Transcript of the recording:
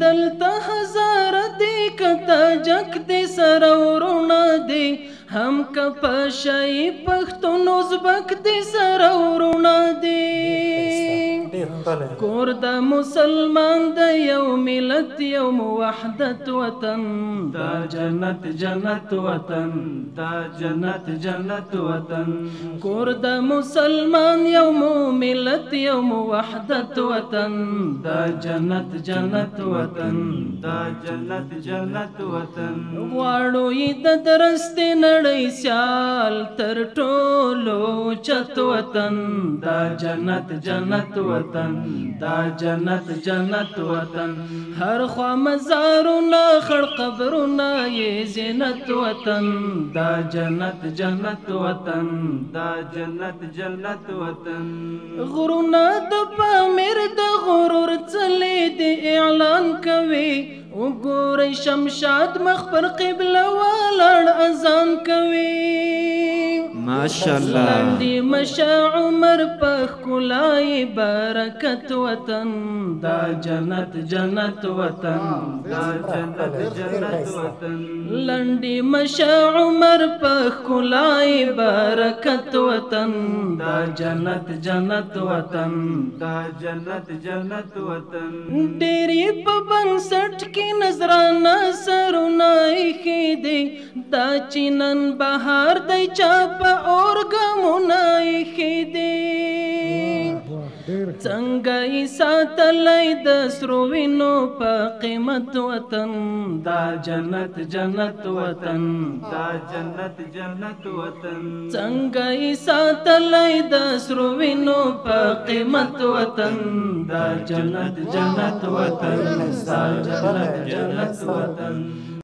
دلته هزار دی کتا جک دی سر ورونه دی هم کپشای پښتون زبک دی سر ورونه دی بله کور د مسلمان د یو ملت یو وحدت وطن دا جنت جنت وطن دا جنت جنت وطن کور د مسلمان یو ملت یو وحدت وطن دا جنت جنت وطن دا جنت جنت وطن غواړو د درست نړۍ سیال تر ټولو چت وطن دا جنت جنت وطن وطن دا جنت جنت وطن هر خوا مزارونه خړ قبرونه یې زینت وطن دا جنت جنت وطن دا جنت جنت وطن غرونه د پامیر د غرور چلې دی اعلان کوي وګورئ شمشاد مخ پر قبله ولاړ اذان کوي ماشاءالله لاندې مشا عمر په خلای برکت وطن دا جنت جنت وطن دا جنت جنت وطن لاندې مشا عمر په خلای برکت وطن دا جنت جنت وطن دا جنت جنت وطن ډېرې په بنسټ کې نظرانه سرونه یې خېدې دا چینن بهار دی چا په اورګمونه خې دې څنګه یې ساتلای د سروینو په قیمت وطن دا جنت جنت وطن دا جنت جنت وطن څنګه یې ساتلای د سروینو په قیمت وطن دا جنت جنت وطن دا جنت جنت وطن